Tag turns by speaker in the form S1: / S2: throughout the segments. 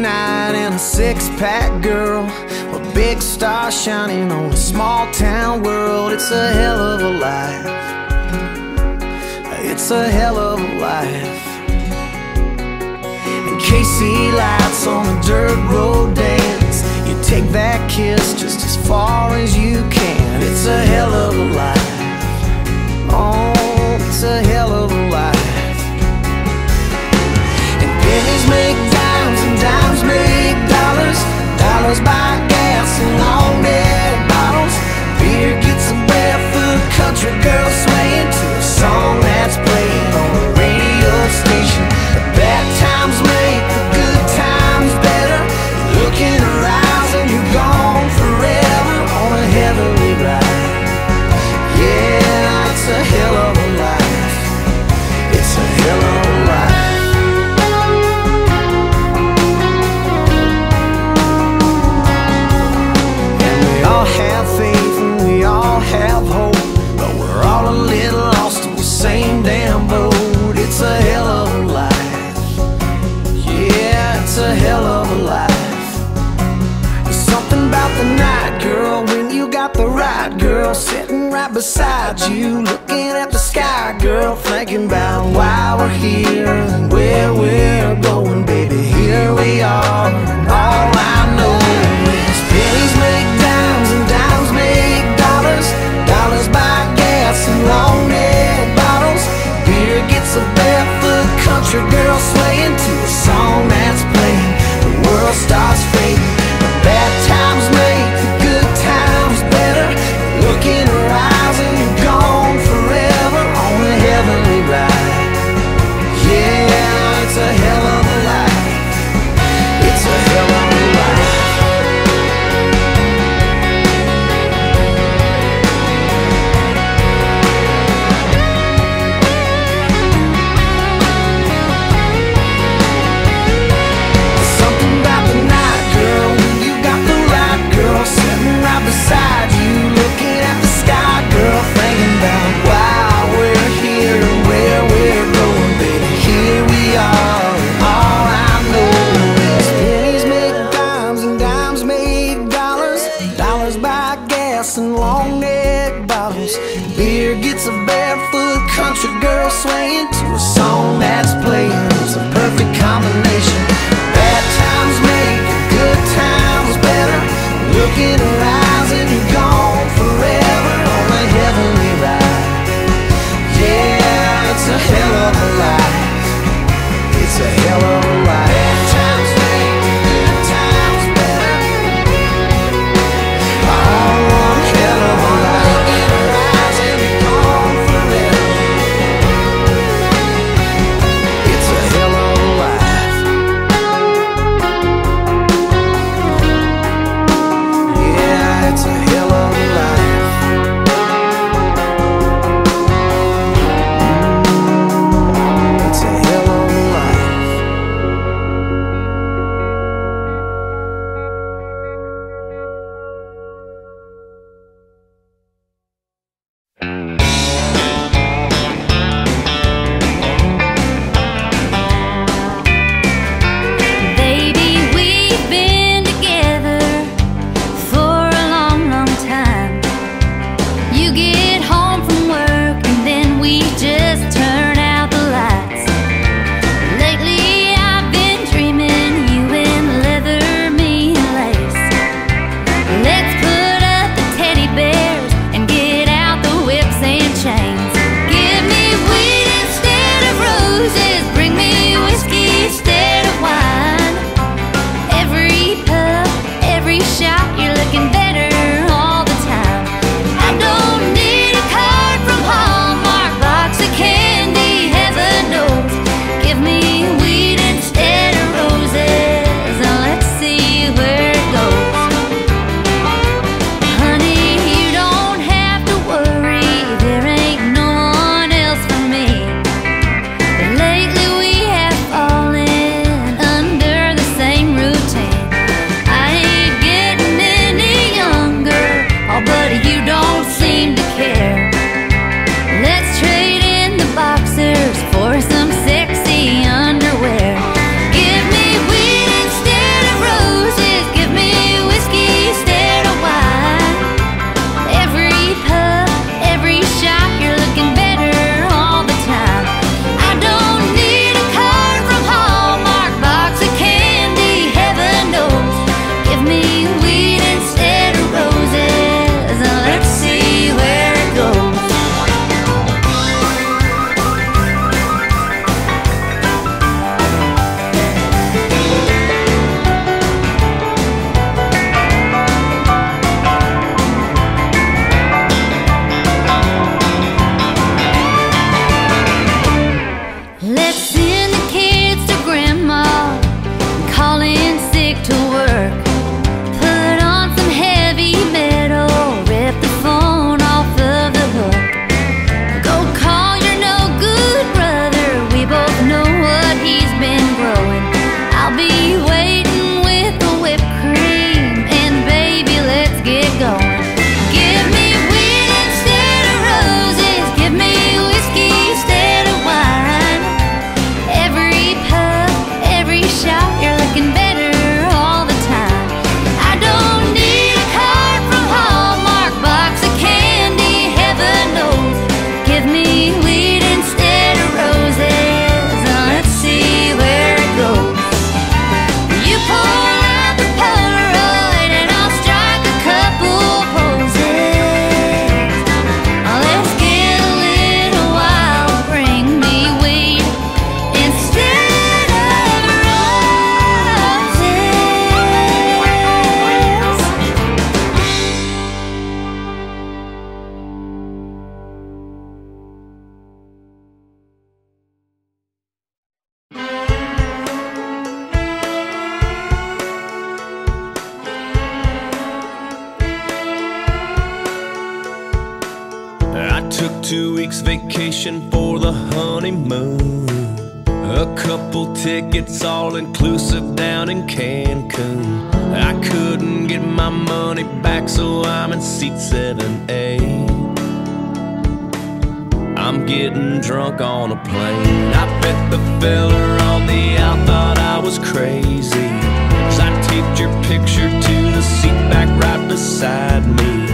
S1: night and a six-pack girl. A big star shining on a small-town world. It's a hell of a life. It's a hell of a life. And Casey lights on a dirt road dance. You take that kiss just as far as you can. It's a hell of a life. Oh, it's a hell of a life. And pennies make beside you, looking at the sky, girl, thinking about why we're here. looking around.
S2: Week's vacation for the honeymoon. A couple tickets all inclusive down in Cancun. I couldn't get my money back, so I'm in seat 7A. Eh? I'm getting drunk on a plane. I bet the fella on the out thought I was crazy. Cause I taped your picture to the seat back right beside me.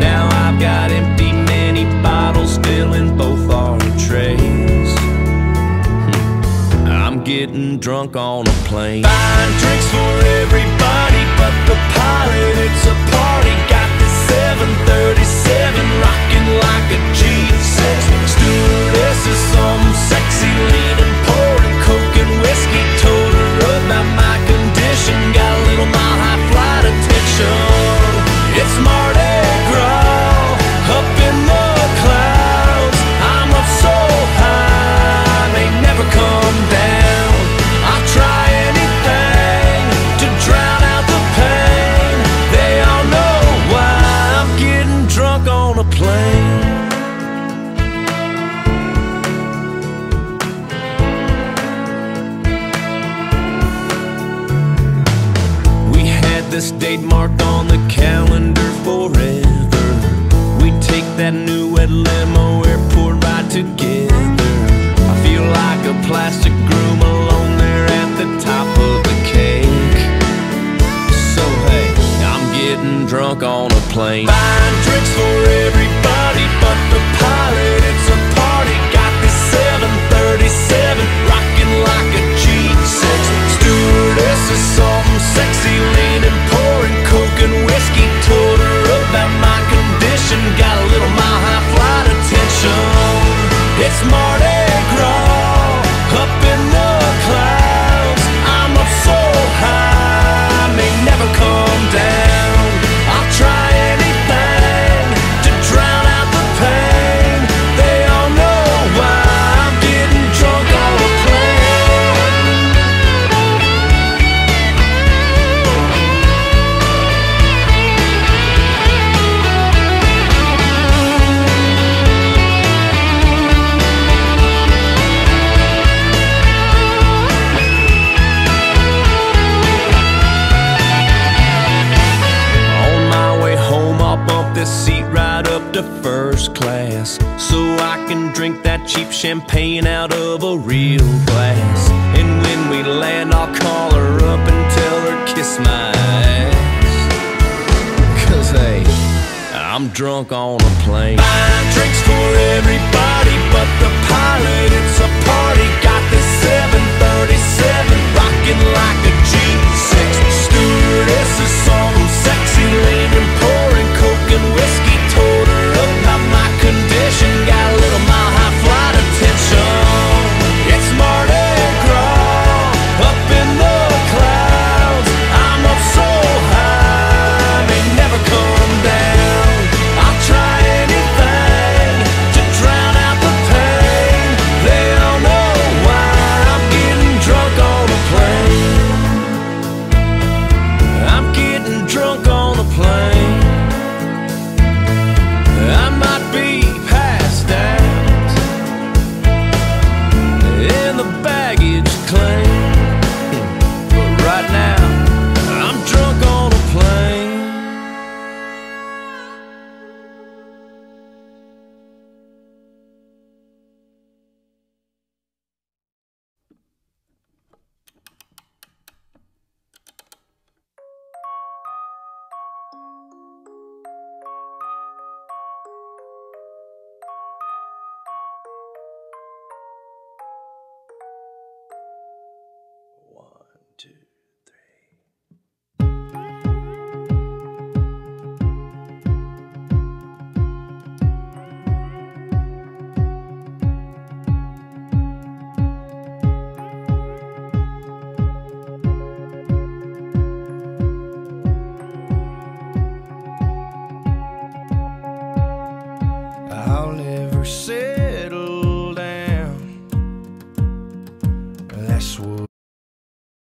S2: Now I've got empty mini bottles filling both our trays. Hmm. I'm getting drunk on a plane. Buying drinks for everybody date marked on the calendar forever. We take that new red limo airport ride together. I feel like a plastic groom alone there at the top of the cake. So hey, I'm getting drunk on a plane. Buying drinks for everybody champagne out of a real glass. And when we land, I'll call her up and tell her kiss my ass. Cause hey, I'm drunk on a plane. Buying drinks for everybody but the pilot. It's a party. Got this 737 rocking like a G6. Stewardess is some sexy leaning, pouring coke and whiskey.